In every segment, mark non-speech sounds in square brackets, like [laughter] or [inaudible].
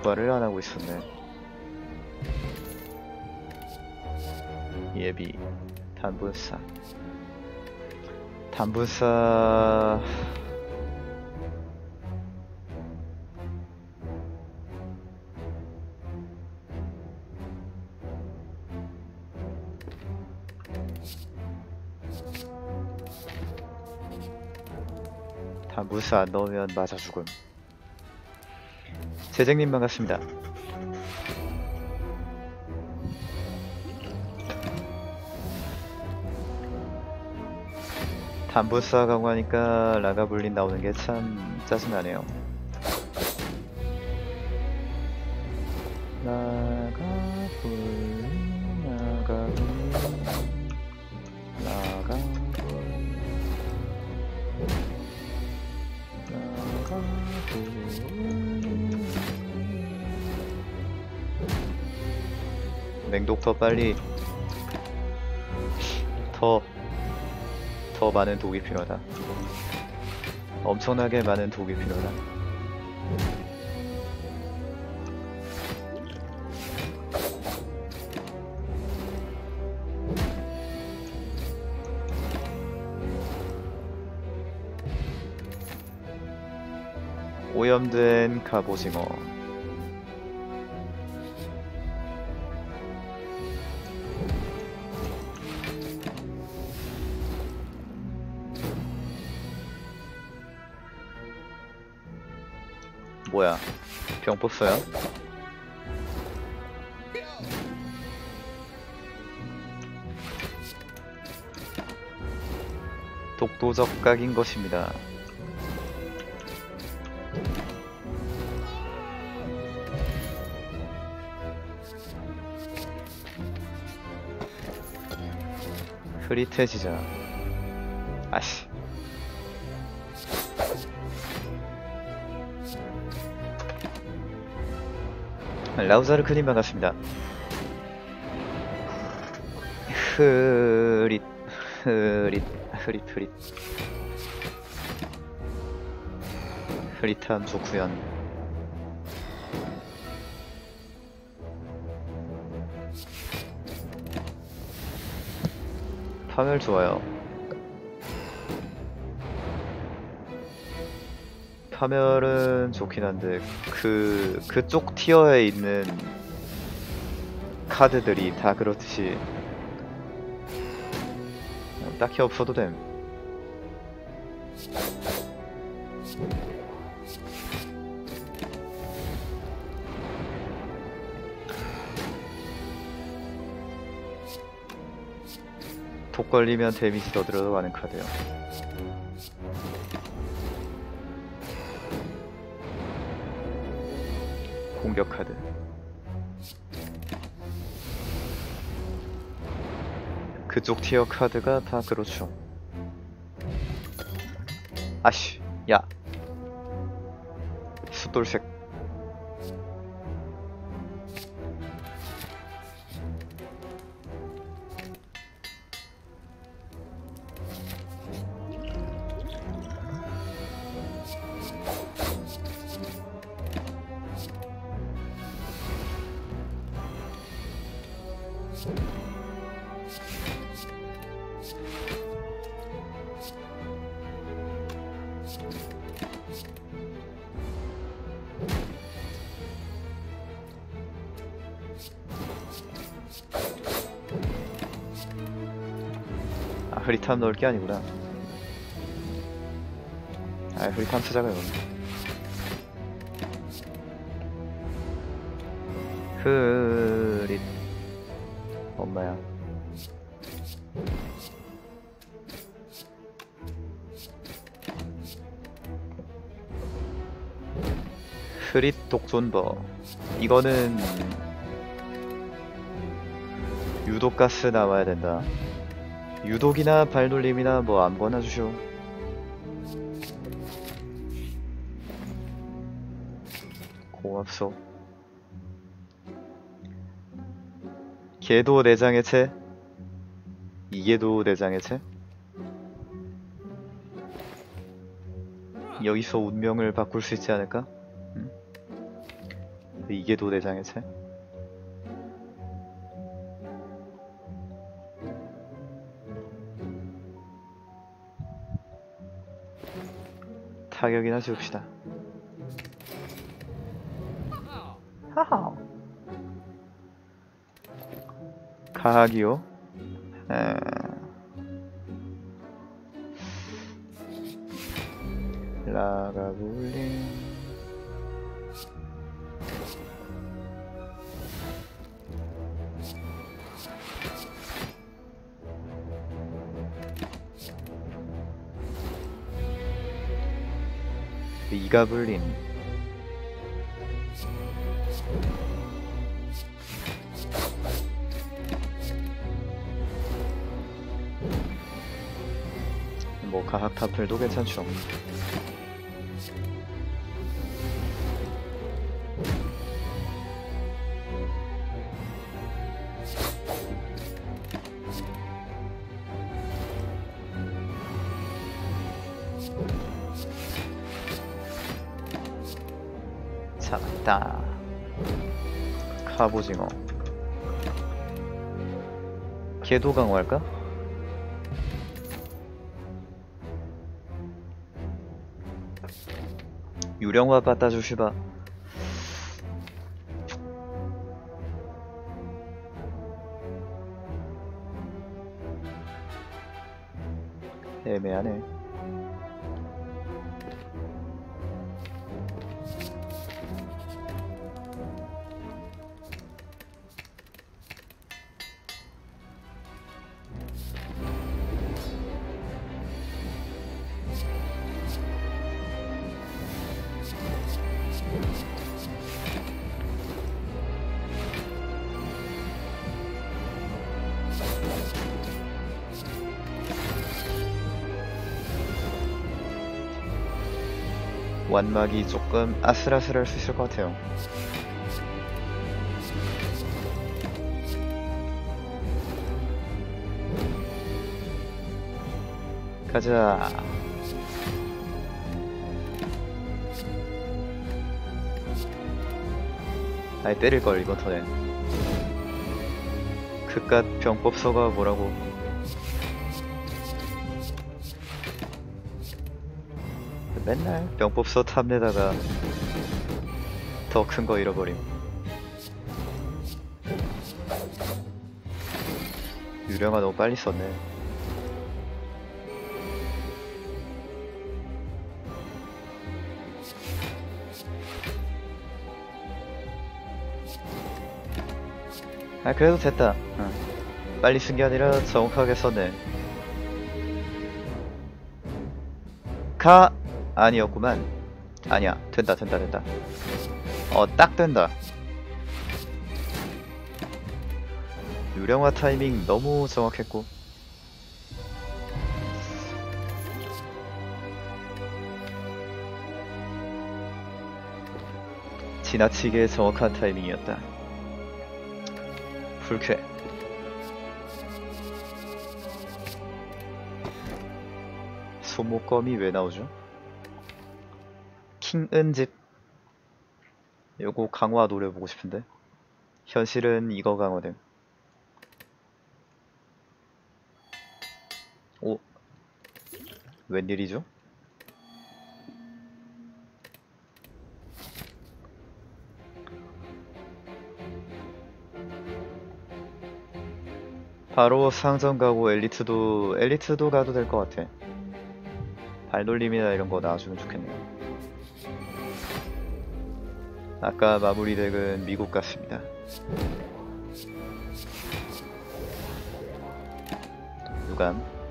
부활을 안 하고 있었네. 예비 단분사 단분사 단분사 안 넣으면 맞아 죽음. 재생님 반갑습니다. 단부사 강화하니까 라가블린 나오는 게 참 짜증나네요. 맹독터 빨리 더 더 많은 독이 필요하다. 엄청나게 많은 독이 필요하다. 오염된 갑오징어 뭐야 병 뽑어요? 독도적 각인 것입니다. 흐릿해지자. 아씨. 라우자르 크님 반갑습니다. 흐릿, 흐릿, 흐릿, 흐릿. 흐릿함 좋구연. 파멸 좋아요. 파멸은 좋긴 한데 그 그쪽 티어에 있는 카드들이 다 그렇듯이 딱히 없어도 됨. 독 걸리면 데미지 더 들어가는 카드요. 공격 카드. 그쪽 티어 카드가 다 그렇죠. 아씨, 야. 숫돌색. 아, 흐릿함 넣을 게 아니구나. 아, 흐릿함 찾아가요. 흐릿. 엄마야. 흐릿 독존버. 이거는 유독가스 나와야 된다. 유독이나 발놀림이나 뭐 아무거나 주쇼. 고맙소. 개도 내장의 채? 이게도 내장의 채? 여기서 운명을 바꿀 수 있지 않을까? 응? 이게 도대장의 체? 타격이나 줍시다. 하하. 가학이요? 에... 라가블린 가블린 뭐 가학 타플도 괜찮죠 갑오징어 개도 강화할까? 유령화 갖다 주시바. 애매하네 완막이 조금 아슬아슬할 수 있을 것 같아요. 가자. 아예 때릴걸 이번 턴엔. 그깟 병법서가 뭐라고. 맨날 병법서 탐내다가 더 큰 거 잃어버림. 유령아 너무 빨리 썼네. 아 그래도 됐다. 응. 빨리 쓴 게 아니라 정확하게 썼네. 가 아니었구만. 아니야. 된다, 된다, 된다. 어, 딱 된다. 유령화 타이밍 너무 정확했고. 지나치게 정확한 타이밍이었다. 불쾌. 소모검이 왜 나오죠? 킹은집. 요거 강화 노려보고 싶은데. 현실은 이거 강화됨. 오. 웬일이죠? 바로 상점 가고 엘리트도 엘리트도 가도 될 것 같아. 발놀림이나 이런 거 나와주면 좋겠네요 아까 마무리 덱은 미국 같습니다. 유감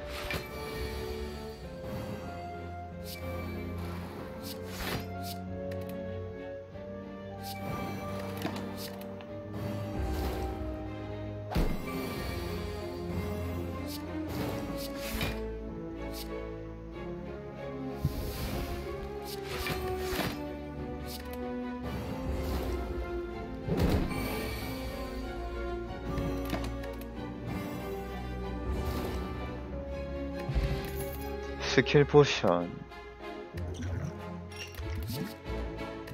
스킬 포션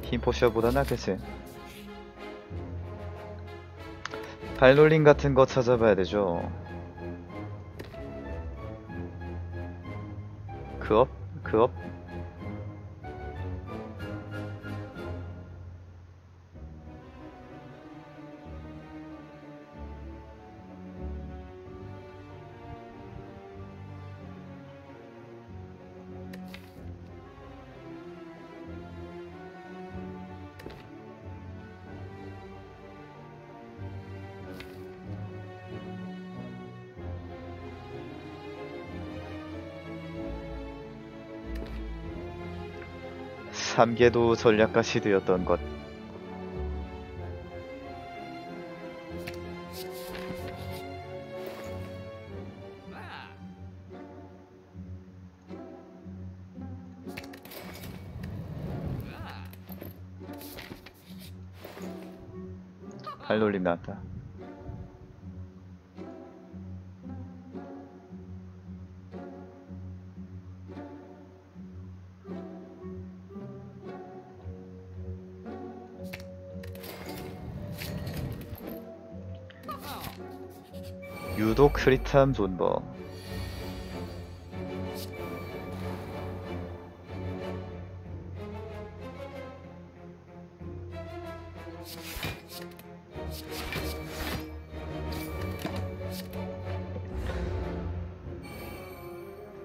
힘 포션보다 낫겠지 발놀림 같은 거 찾아봐야 되죠 그업? 그업? 삼계도 전략가 시드였던 것. 발놀림 나왔다. 유독 흐릿함 존버.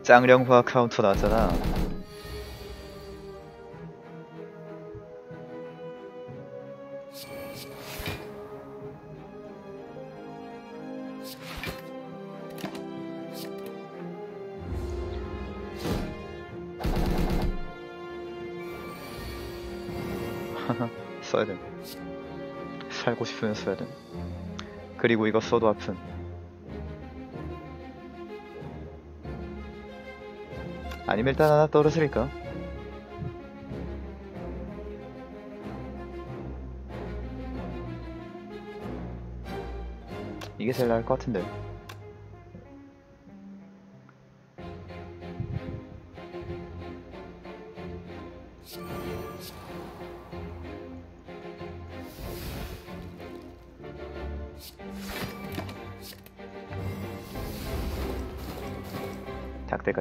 짱령화 카운터 나왔잖아. 그리고 이거 써도 아픈. 아니면 일단 하나 떨어뜨릴까? 이게 제일 나을 것 같은데.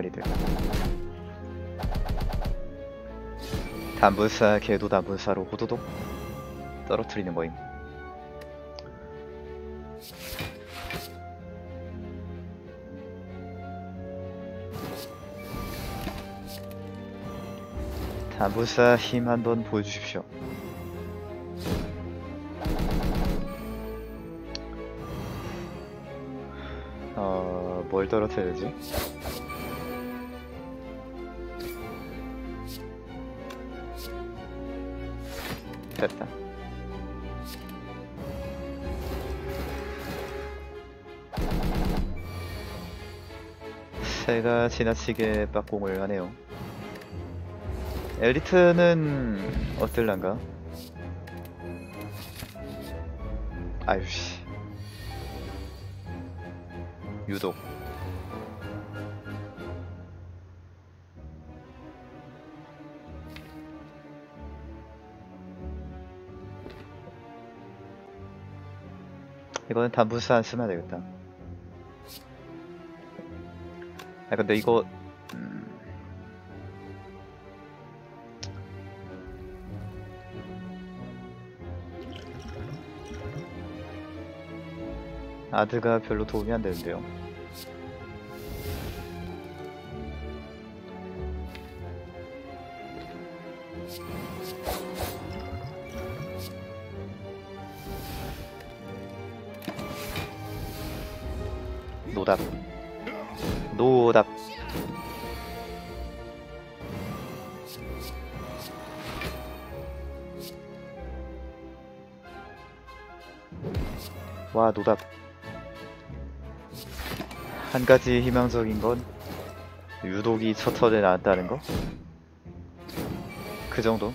닭대가리들. 단불사 개도 단불사로 호도독 떨어뜨리는 거임. 단불사 힘 한번 보여주십시오. 어, 뭘 떨어뜨려야 되지? 됐다. 새가 지나치게 빡공을 하네요. 엘리트는 어떨란가? 아유씨. 유독. 이거는 단분수 안 쓰면 되겠다. 아 근데 이거 음... 아드가 별로 도움이 안 되는데요. 노답. 노답. 와, 노답. 한 가지 희망적인 건 유독이 첫 턴에 나왔다는 거? 그 정도?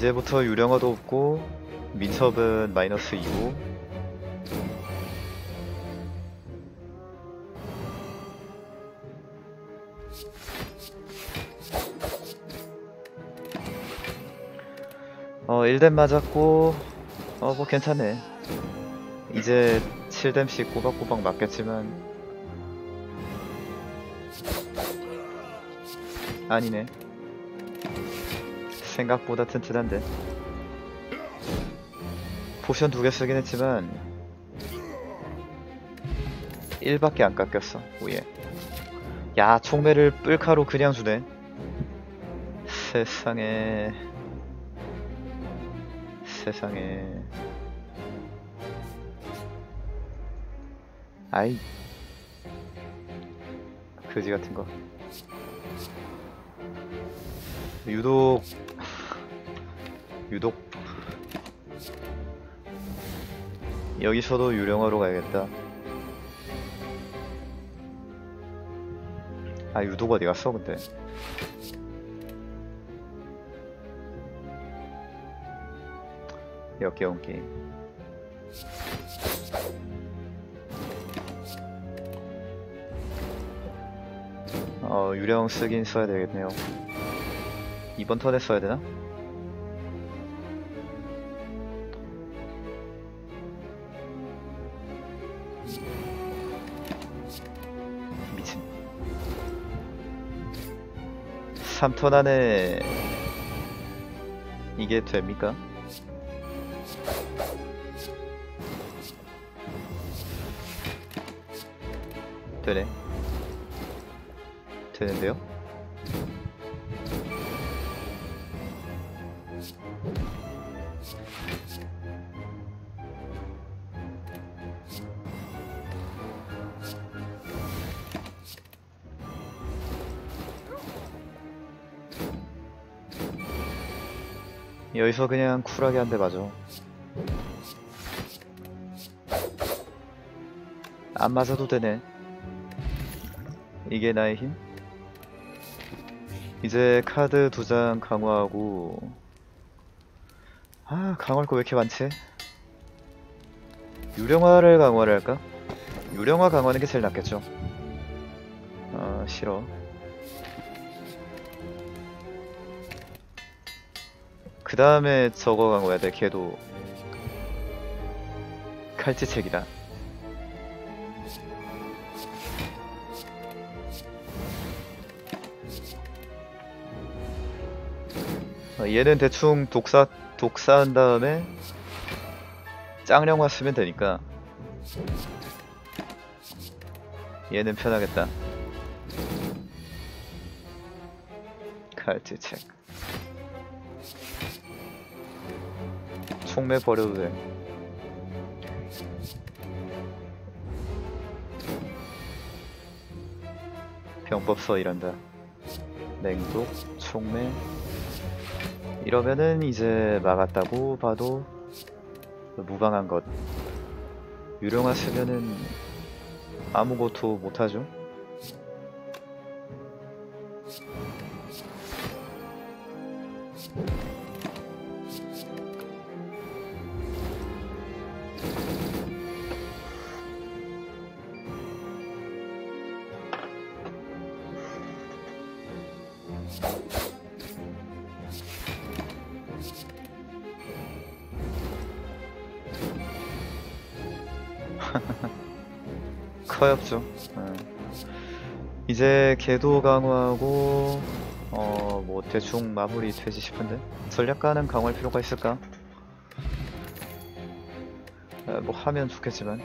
이제부터 유령어도 없고 민첩은 마이너스 2고. 어 1뎀 맞았고 어 뭐 괜찮네. 이제 7뎀씩 꼬박꼬박 맞겠지만. 아니네 생각보다 튼튼한데. potion 두 개 쓰긴 했지만 1밖에 안 깎였어 oh yeah 야 총매를 뿔카로 그냥 주네. 세상에. 세상에. 아이. 그지 같은 거. 유독 유독. 여기서도 유령화로 가야겠다. 아 유독 어디 갔어 근데? 역겨운 게임. 어 유령 쓰긴 써야 되겠네요. 이번 턴에 써야 되나? 3턴 안에 이게 됩니까? 되네 되는데요? 여기서 그냥 쿨하게 한 대 맞아. 안 맞아도 되네. 이게 나의 힘? 이제 카드 두 장 강화하고 아 강화할 거 왜 이렇게 많지? 유령화를 강화를 할까? 유령화 강화하는 게 제일 낫겠죠. 아 싫어. 그 다음에 저거 강화해야 돼. 걔도 칼치책이다. 어, 얘는 대충 독사 독사한 다음에 짱령화 쓰면 되니까 얘는 편하겠다. 칼치책. 총매 버려도 돼. 병법서 이란다. 냉독, 총매. 이러면은 이제 막았다고 봐도 무방한 것. 유령화 쓰면은 아무것도 못하죠. 커엽죠. 어. 이제 궤도 강화하고 어 뭐 대충 마무리 되지 싶은데 전략가는 강화할 필요가 있을까? 에, 뭐 하면 좋겠지만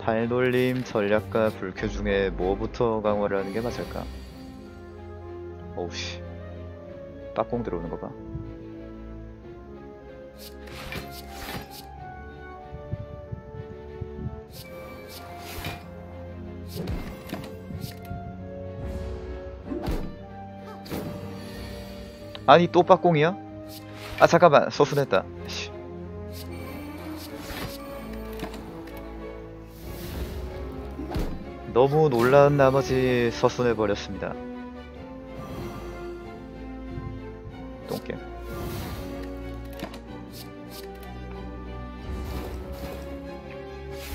발놀림, 전략가, 불쾌 중에 뭐부터 강화를 하는 게 맞을까? 오우씨 빡공 들어오는 거 봐. 아니 또 빡공이야? 아 잠깐만 서순했다 씨. 너무 놀란 나머지 서순해버렸습니다 똥겜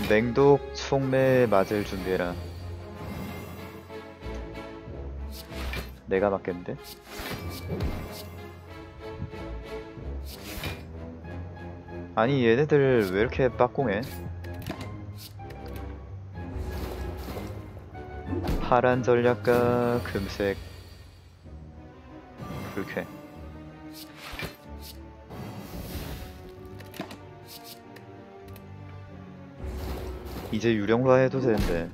맹독 총매 맞을 준비해라. 내가 맞겠는데? 아니 얘네들 왜 이렇게 빡공해? 파란 전략가 금색 불쾌 이제 유령화 해도 되는데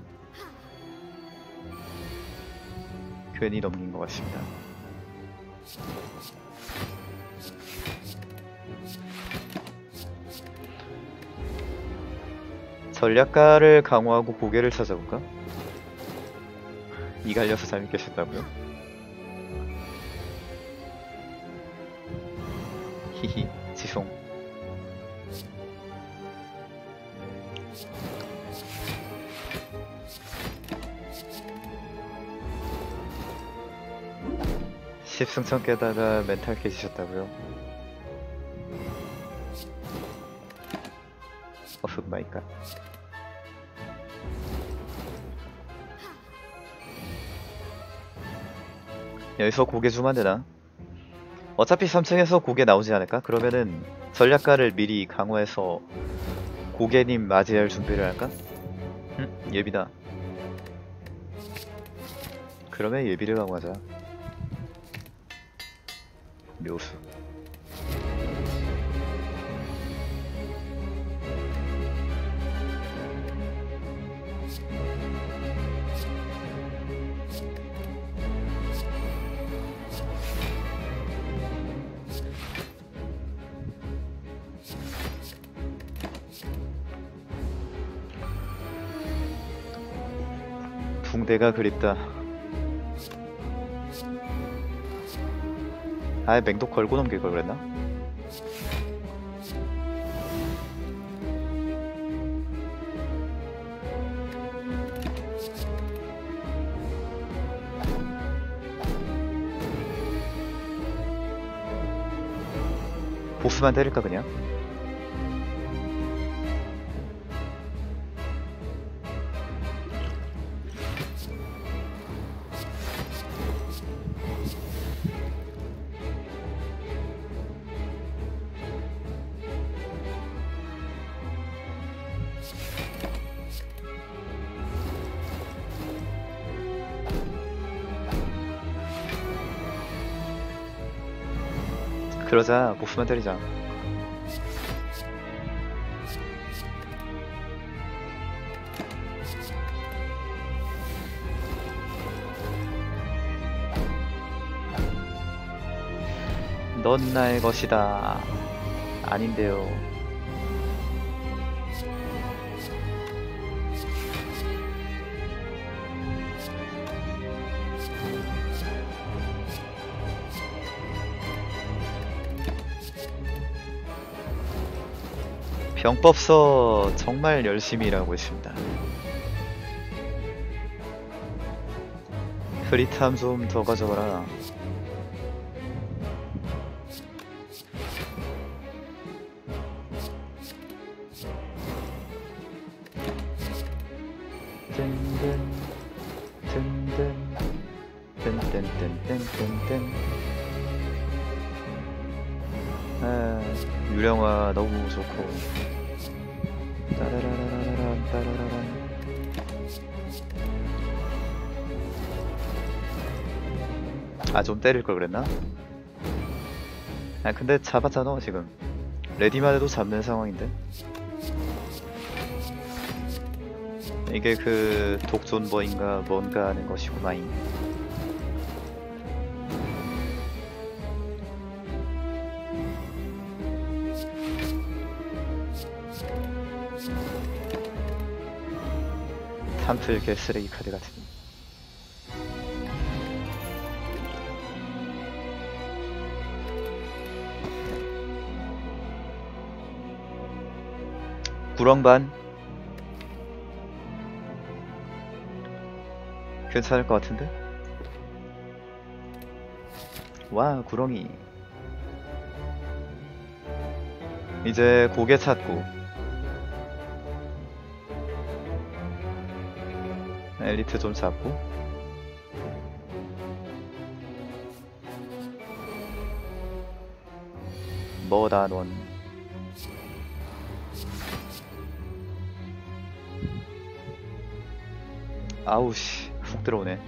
괜히 넘긴 것 같습니다. 전략가를 강화하고 고개를 찾아볼까? 이갈려서 재밌게 싶다고요? 히히 십승천 깨다가 멘탈 깨지셨다고요? 어흑 my god 여기서 곡예 주면 되나? 어차피 3층에서 곡예 나오지 않을까? 그러면은 전략가를 미리 강화해서 곡예님 맞이할 준비를 할까? 응? 예비다. 그러면 예비를 강화하자. 묘수. 붕대가 그립다. 아예 맹독 걸고 넘길 걸 그랬나? 보스만 때릴까 그냥? 그러자 보스만 때리자. 넌 나의 것이다. 아닌데요. 병법서 정말 열심히 일하고 있습니다. 흐릿함 좀더 가져와라. 뜬든 뜬든 뜬뜬뜬뜬뜬뜬 유령화 너무 좋고. 따라라라라란 따라라란. 아 좀 때릴 걸 그랬나? 아 근데 잡았잖아 지금. 레디만 해도 잡는 상황인데? 이게 그 독존버인가 뭔가 하는 것이구마잉 탐플 개쓰레기 카드 같은 구렁반. 괜찮을 것 같은데? 와 구렁이. 이제 고개 찾고 엘리트 좀 잡고. 머단원 아우씨. 훅 들어오네.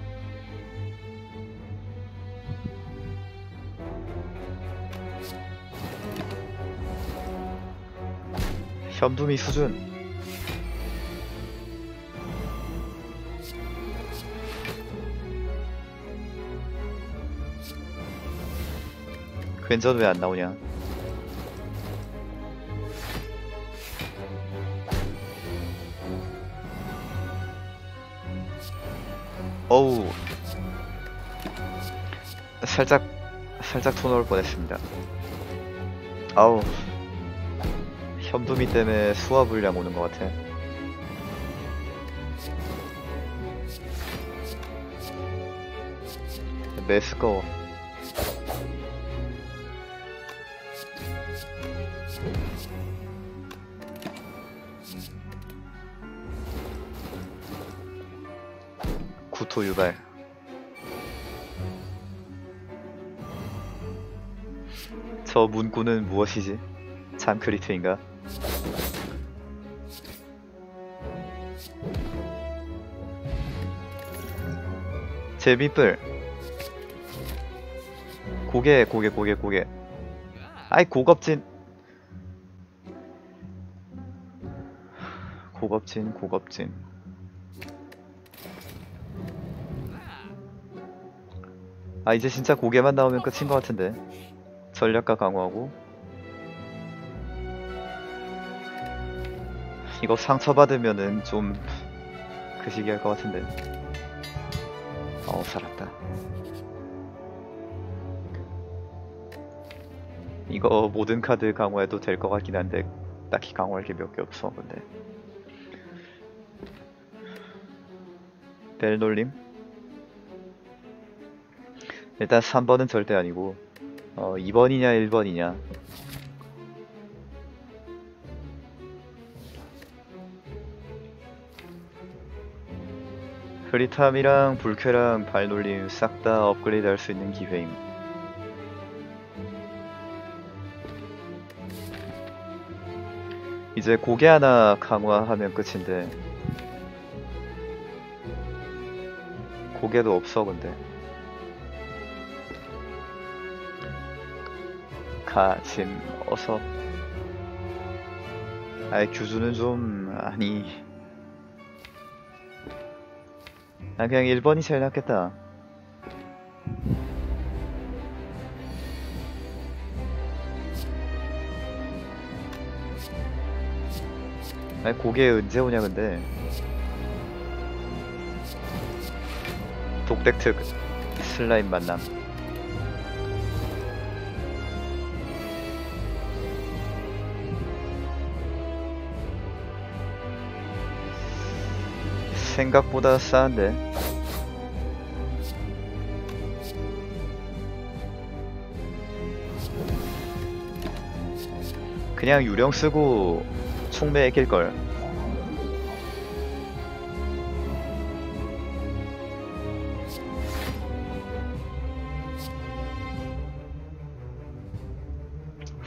현두미 수준 괜전 왜 안 나오냐? 어우. 살짝 살짝 토 나올 뻔했습니다. 아우. 현두미 때문에 수화불량 오는 것 같아. 메스꺼워 구토 유발 저 문구는 무엇이지? 잠크리트인가? 제비뿔 고개 고개 고개 고개 아이 고급진 고급진 고급진 아 이제 진짜 고개만 나오면 끝인 것 같은데. 전략가 강화하고. 이거 상처받으면은 좀 그 시기 할 것 같은데. 어 살았다. 이거 모든 카드 강화해도 될 것 같긴 한데 딱히 강화할 게 몇 개 없어 근데. 벨놀림 일단 3번은 절대 아니고 어 2번이냐 1번이냐. 흐리탐이랑 불쾌랑 발놀림 싹 다 업그레이드 할 수 있는 기회임. 이제 고개 하나 강화하면 끝인데 고개도 없어 근데 가짐 어서. 아이 규주는 좀 아니. 아 그냥 1번이 제일 낫겠다. 아니 고개 언제 오냐 근데. 독덱특 슬라임 만남 생각보다 싸한데? 그냥 유령 쓰고 총매 낄걸.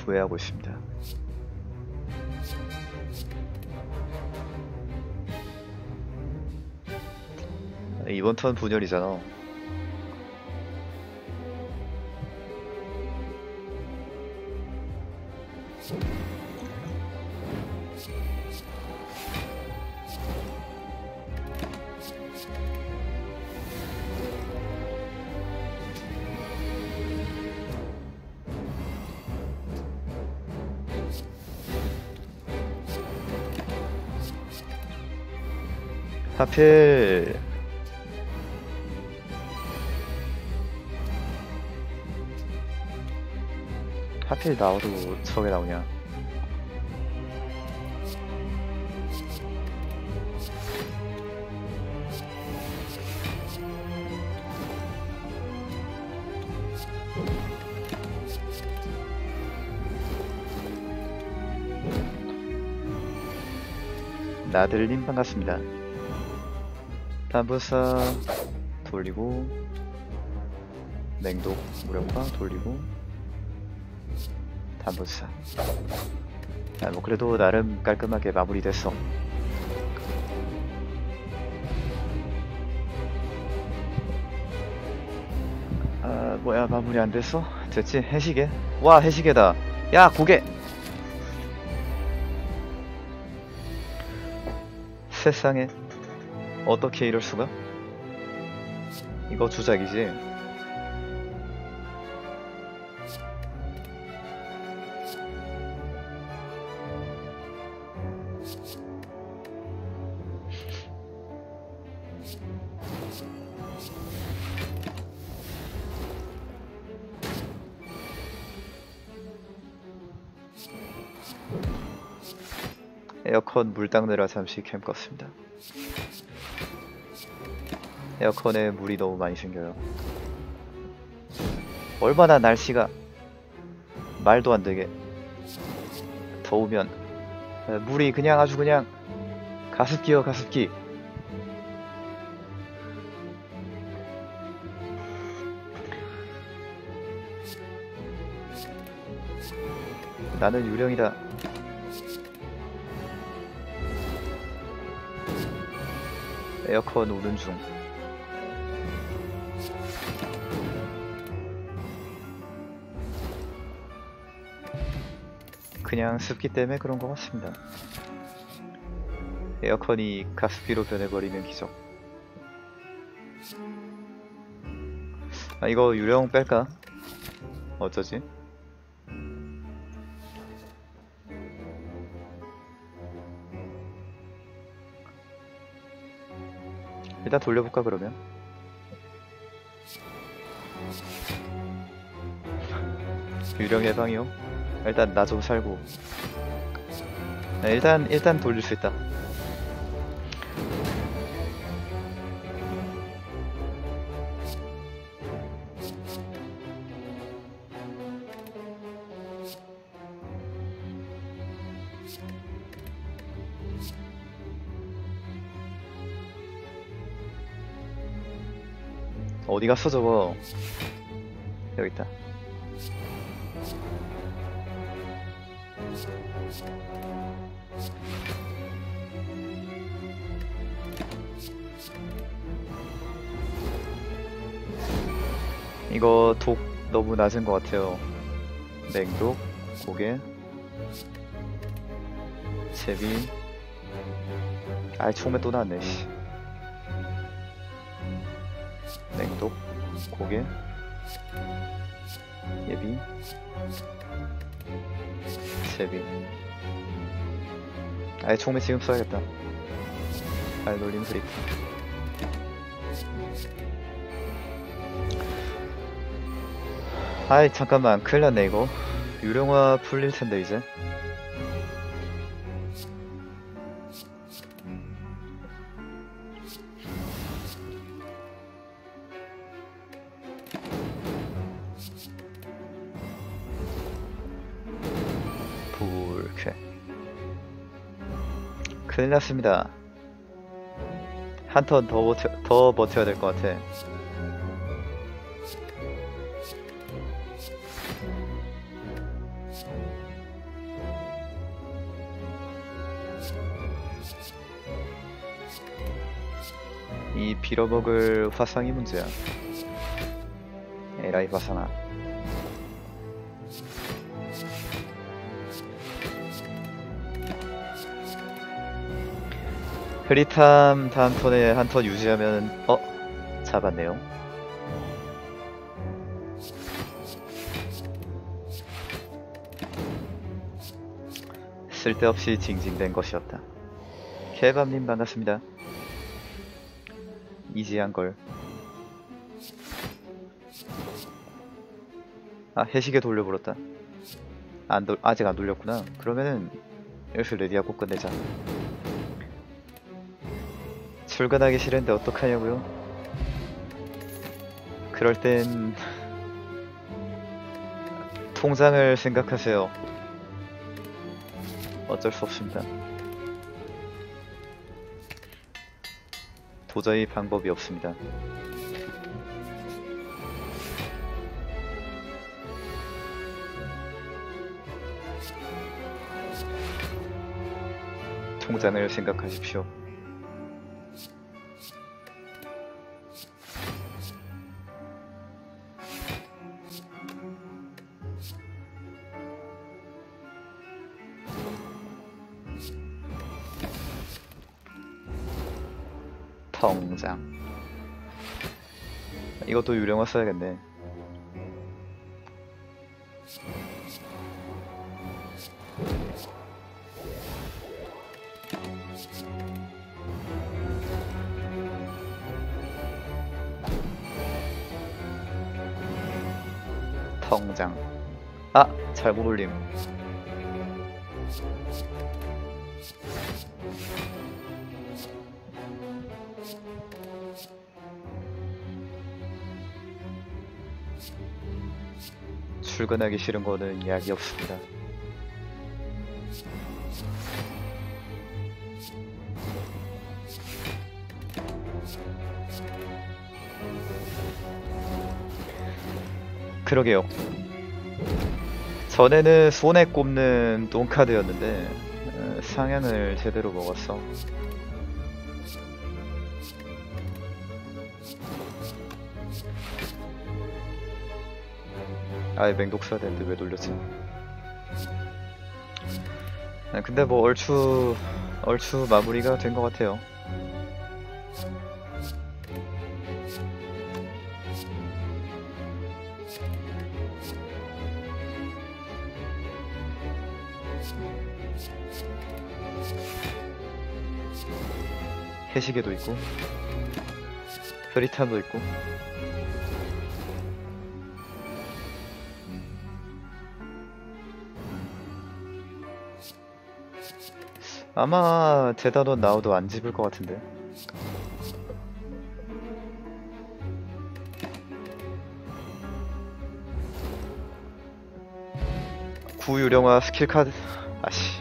후회하고 있습니다 이번 턴 분열이잖아. 하필 하필 나와도 저게 나오냐? 나들님 반갑습니다. 단분사 돌리고 냉독 무력화 돌리고 단분사 아, 뭐 그래도 나름 깔끔하게 마무리됐어 아 뭐야 마무리 안 됐어? 됐지? 해시계? 와 해시계다 야 고개 세상에 어떻게 이럴 수가? 이거 주작이지? 에어컨 물 닦느라 잠시 캠 껐습니다. 에어컨에 물이 너무 많이 생겨요. 얼마나 날씨가 말도 안 되게 더우면 에, 물이 그냥 아주 그냥 가습기요 가습기. 나는 유령이다. 에어컨 오는 중. 그냥 습기 때문에 그런 것 같습니다. 에어컨이 가습기로 변해버리는 기적. 아, 이거 유령 뺄까? 어쩌지? 일단 돌려볼까 그러면? 유령 예방이요? 일단 나 좀 살고 네, 일단 일단 돌릴 수 있다 어디 갔어 저거? 여기 있다. 이거 독 너무 낮은 것 같아요. 냉독 고개 제비. 아이 총매 또 나왔네 씨. 고개 예비 제비. 아예 총매 지금 써야겠다. 알 놀림 그립. 아이 잠깐만. 큰일 났네 이거. 유령화 풀릴 텐데 이제 큰일 났습니다. 한 턴 더 버텨, 더 버텨야 될 것 같아. 이 빌어먹을 화상이 문제야. 에라이 화상아 흐릿함 다음 턴에 한 턴 유지하면 어? 잡았네요. 쓸데없이 징징댄 것이었다. 케밥님 반갑습니다. 이지한걸. 아 해시계 돌려버렸다. 안 돌, 아직 안 돌렸구나. 그러면은 여기서 레디하고 끝내자 출근하기 싫은데 어떡하냐고요? 그럴 땐 통장을 생각하세요. 어쩔 수 없습니다. 도저히 방법이 없습니다. 통장을 생각하십시오. 이것도 유령화 써야겠네. 통장. 아, 잘못 올림. 출근하기 싫은 거는 이야기 없습니다. 그러게요. 전에는 손에 꼽는 똥카드였는데 어, 상향을 제대로 먹었어. 아예 맹독 써야 되는데 왜 돌렸지? 아, 근데 뭐 얼추 얼추 마무리가 된 것 같아요. 해시계도 있고 흐릿함도 있고 아마 대단원 나오도 안 집을 것 같은데. 구유령화 스킬 카드. 아씨.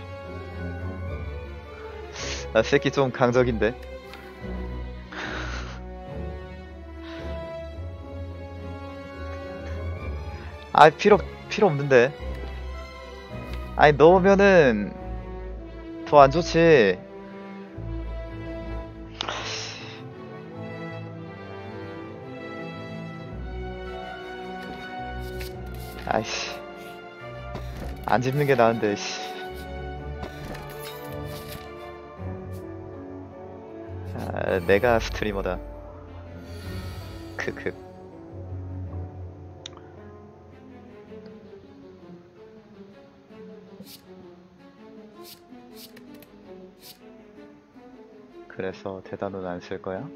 아 새끼 좀 강적인데. [laughs] 아 필요 필요 없는데. 아니 넣으면은 더 안 좋지? 아이씨. 안 집는 게 나은데 씨. 아, 내가 스트리머다. 크크 그래서 대단원 안쓸 거야?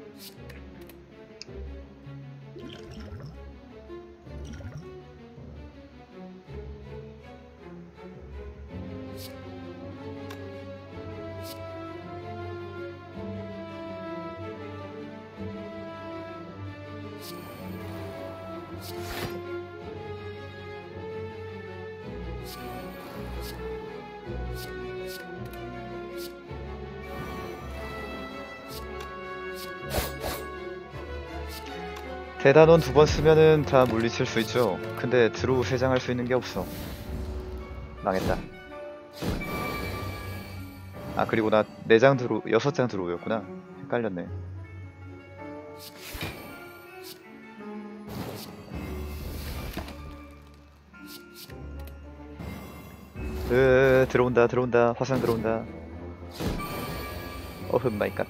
대단원 두 번 쓰면은 다 물리칠 수 있죠. 근데 draw 3장 할 수 있는 게 없어. 망했다. 아 그리고 나 4장 draw, 6장 draw였구나. 헷갈렸네. 으 들어온다 들어온다 화상 들어온다 어흠 마이 갓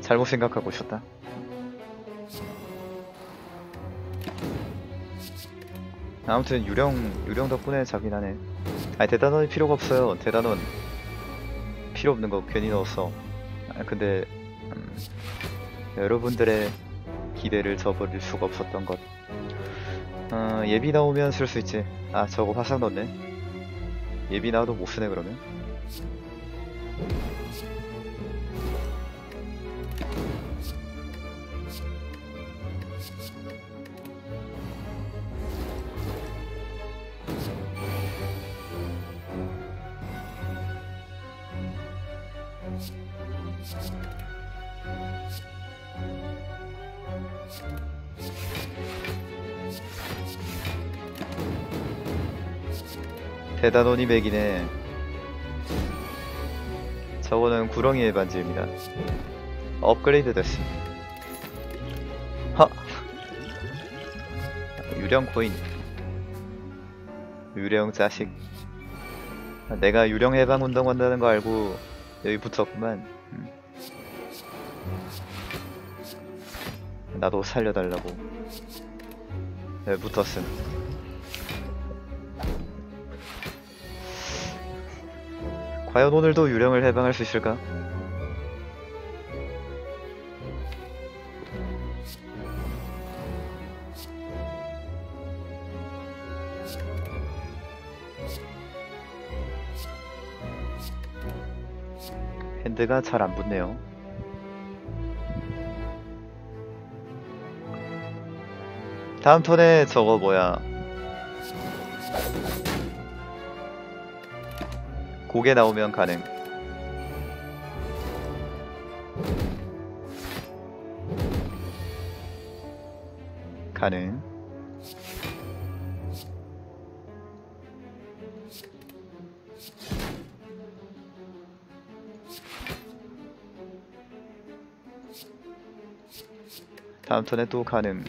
잘못 생각하고 있었다. 아무튼 유령 유령 덕분에 자긴 하네 아니 대단원이 필요가 없어요. 대단원. 필요 없는 거 괜히 넣었어 아, 근데 음, 여러분들의 기대를 저버릴 수가 없었던 것. 어, 예비 나오면 쓸 수 있지. 아 저거 화상 넣네. 예비 나와도 못 쓰네 그러면 대단원이 맥이네. 저거는 구렁이의 반지입니다. 업그레이드 됐어 하! 유령 코인. 유령 자식. 내가 유령 해방 운동 한다는 거 알고 여기 붙었구만. 음. 나도 살려달라고. 네, 붙었음 과연 오늘도 유령을 해방할 수 있을까? 핸드가 잘 안 붙네요. 다음 턴에 저거 뭐야 고개 나오면 가능. 가능. 다음 턴에 또 가능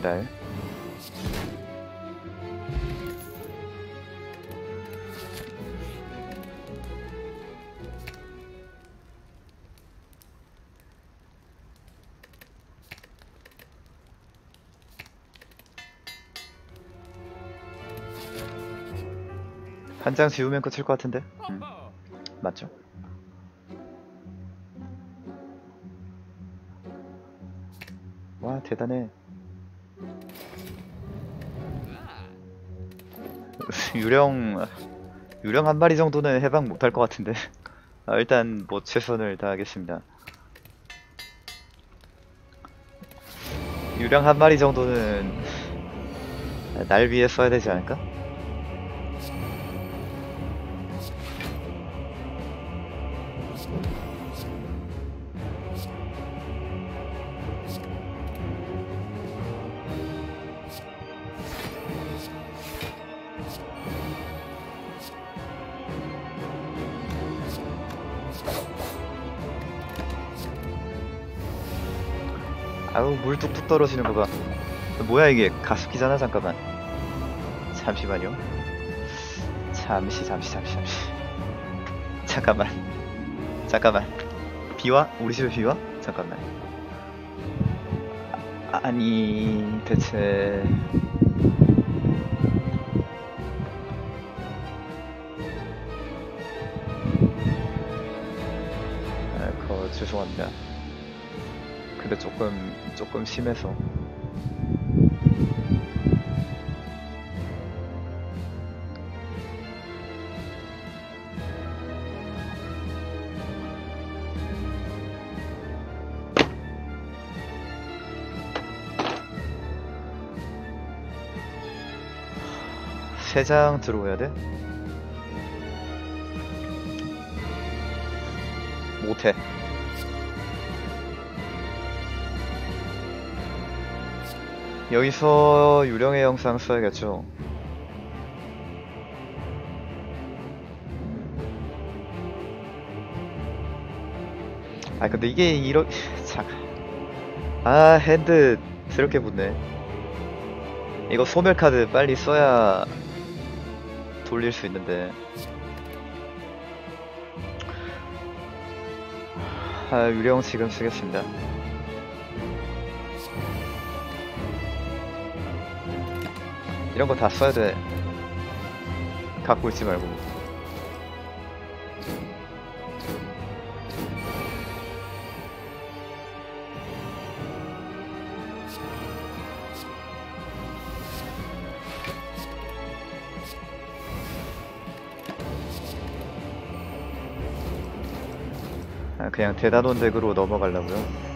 달달 한장 지우면 끝일 것 같은데? 음, 맞죠? 와 대단해 [laughs] 유령 유령 한 마리 정도는 해방 못할 것 같은데 [laughs] 아, 일단 뭐 최선을 다하겠습니다 유령 한 마리 정도는 날 위해 써야 되지 않을까? 떨어지는 거 봐. 뭐야 이게 가습기잖아 잠깐만. 잠시만요. 잠시 잠시 잠시 잠시. 잠깐만. 잠깐만. 비와? 우리 집에 비와? 잠깐만. 아, 아니 대체 아, 그 죄송합니다. 근데 조금 조금 심해서 세 장 들어오야 돼? 여기서 유령의 영상 써야겠죠. 아 근데 이게 이러 참. [laughs] 아 핸드 새롭게 붙네. 이거 소멸 카드 빨리 써야 돌릴 수 있는데. 아 유령 지금 쓰겠습니다. 이런 거 다 써야 돼. 갖고 있지 말고. 아, 그냥 대단원 덱으로 넘어가려고요.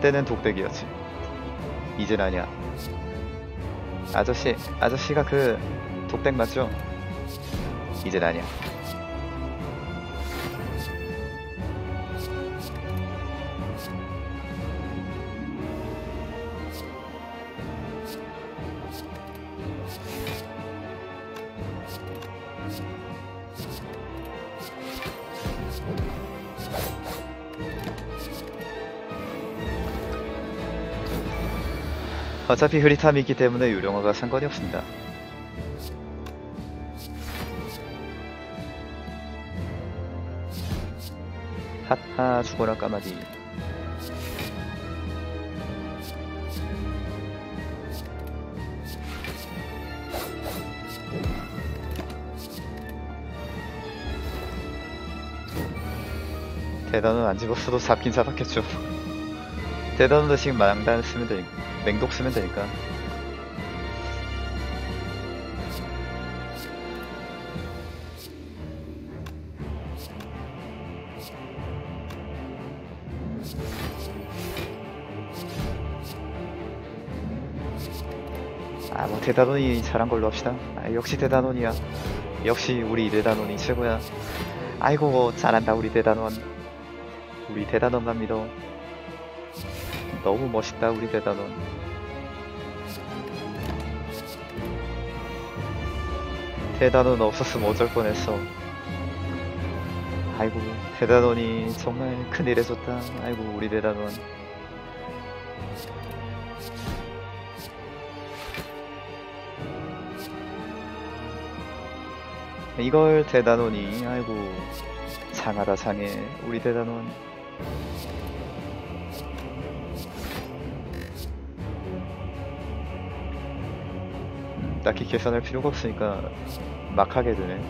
한때는 독백이었지. 이젠 아니야. 아저씨, 아저씨가 그 독백 맞죠? 이젠 아니야. 어차피 흐릿함이 있기 때문에 유령화가 상관이 없습니다. 핫하 죽어라 까마귀. 대단은 안 집었어도 잡긴 잡았겠죠. 대단은 대신 망단 쓰면 되니까 맹독 쓰면 되니까. 아 뭐 대단원이 잘한 걸로 합시다. 아, 역시 대단원이야. 역시 우리 대단원이 최고야. 아이고 잘한다 우리 대단원. 우리 대단원만 믿어 너무 멋있다 우리 대단원. 대단원 없었으면 어쩔 뻔했어. 아이고 대단원이 정말 큰일 해줬다. 아이고 우리 대단원. 이걸 대단원이 아이고 장하다 장해. 우리 대단원 딱히 계산할 필요가 없으니까 막 하게 되네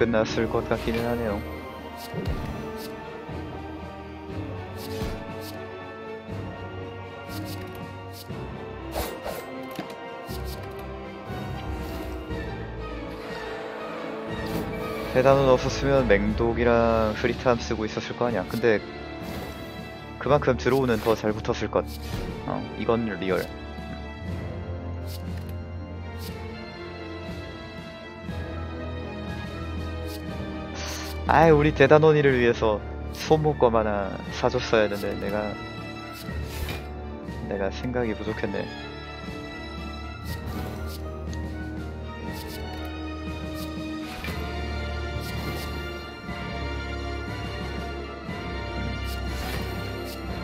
끝났을 것 같기는 하네요. 대단원 없었으면 맹독이랑 흐릿함 쓰고 있었을 거 아니야. 근데 그만큼 draw는 더 잘 붙었을 것. 어, 이건 real. 아이 우리 대단원이를 위해서 손목검 하나 사줬어야 했는데 내가 내가 생각이 부족했네.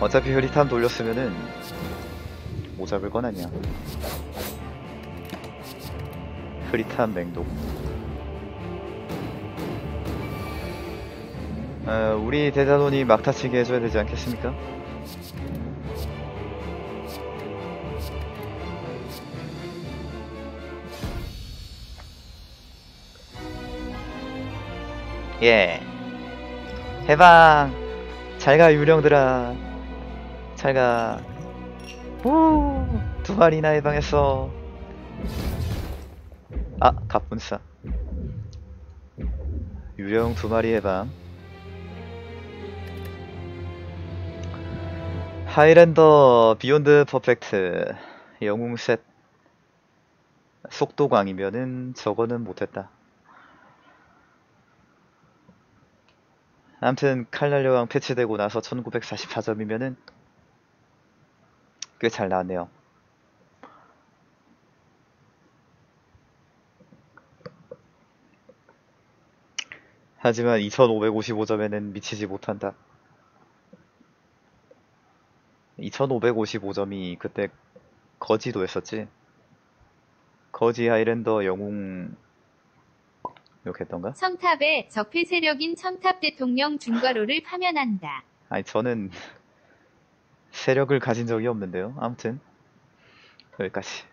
어차피 흐릿함 돌렸으면은 못 잡을 건 아니야. 흐릿함 맹독 어, 우리 대단원이 막타치게 해줘야 되지 않겠습니까? 예. 해방! 잘가, 유령들아. 잘가. 우! 두 마리나 해방했어. 아, 갑분싸. 유령 두 마리 해방. highlander beyond perfect 영웅셋 속도광이면은 저거는 못했다 아무튼 칼날여왕 패치되고 나서 1944점이면은 꽤 잘 나왔네요. 하지만 2555점에는 미치지 못한다. 2555점이 그때 거지도 했었지. 거지 하이랜더 영웅 이렇게 했던가? 첨탑에 적폐 세력인 첨탑 대통령 중과로를 파면한다. 아니 저는 [laughs] 세력을 가진 적이 없는데요. 아무튼 여기까지.